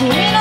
you Yeah.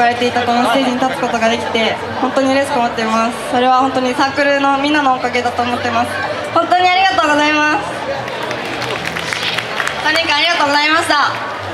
憧れていたこのステージに立つことができて本当に嬉しく思っています。それは本当にサークルのみんなのおかげだと思ってます。本当にありがとうございます。3年間ありがとうございました。